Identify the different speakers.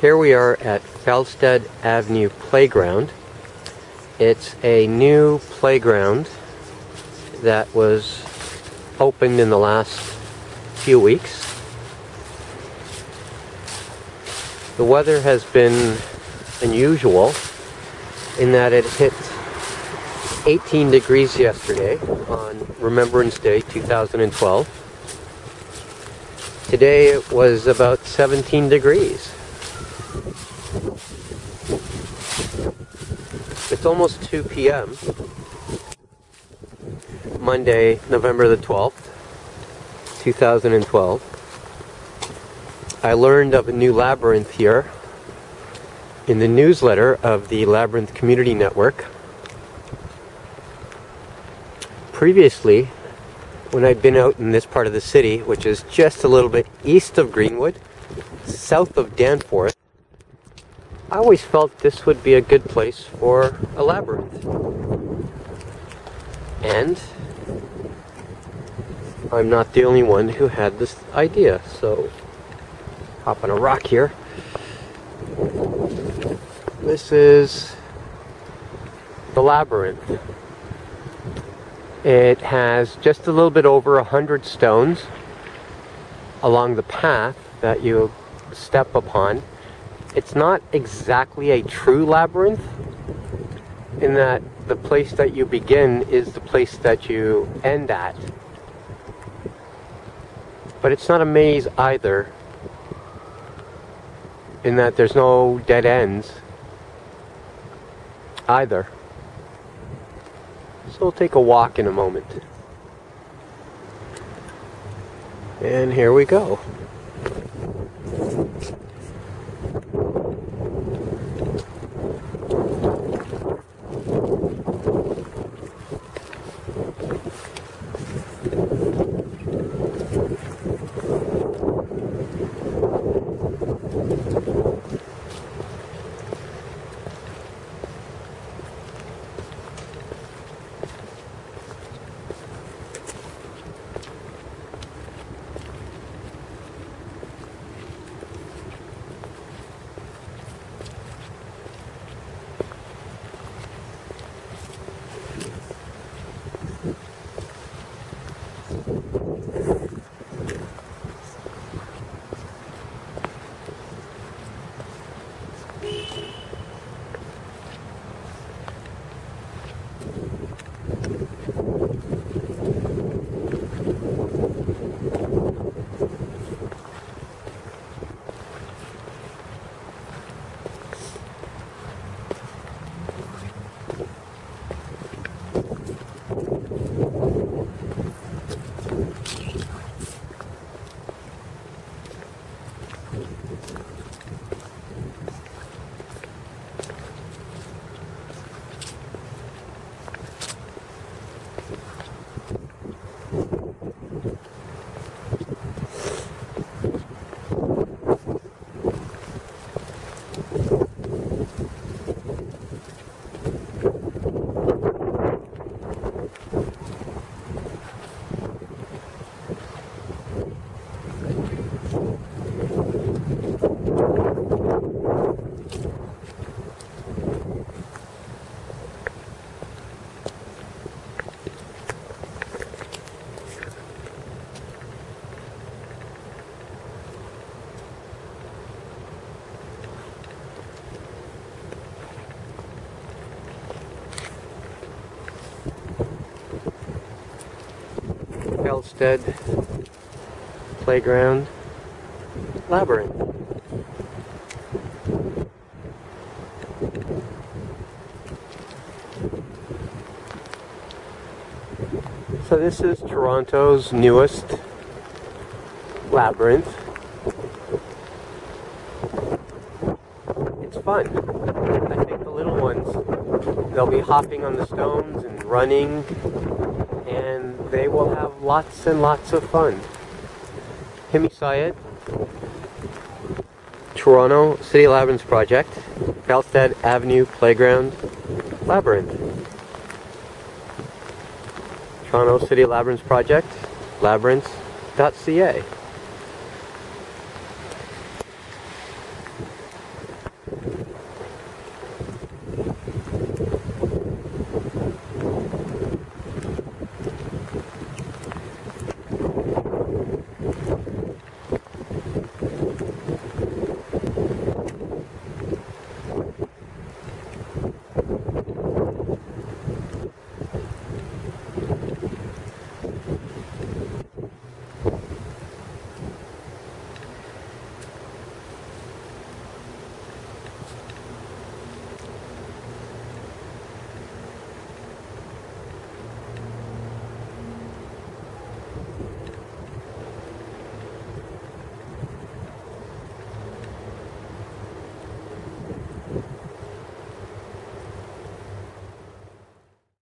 Speaker 1: Here we are at Felstead Avenue Playground. It's a new playground that was opened in the last few weeks. The weather has been unusual in that it hit 18 degrees yesterday on Remembrance Day 2012. Today it was about 17 degrees. It's almost 2 p.m. Monday, November the 12th, 2012. I learned of a new labyrinth here in the newsletter of the Labyrinth Community Network. Previously, when I'd been out in this part of the city, which is just a little bit east of Greenwood, south of Danforth, I always felt this would be a good place for a labyrinth. And I'm not the only one who had this idea, so hop on a rock here. This is the labyrinth. It has just a little bit over a hundred stones along the path that you step upon. It's not exactly a true labyrinth in that the place that you begin is the place that you end at. But it's not a maze either in that there's no dead ends either. So we'll take a walk in a moment. And here we go. Felstead Playground Labyrinth. So this is Toronto's newest labyrinth. It's fun. I think the little ones, they'll be hopping on the stones and running and they will have lots and lots of fun. Himy Syed, Toronto City Labyrinth Project, Felstead Avenue Playground Labyrinth. Toronto City Labyrinth Project, labyrinths.ca.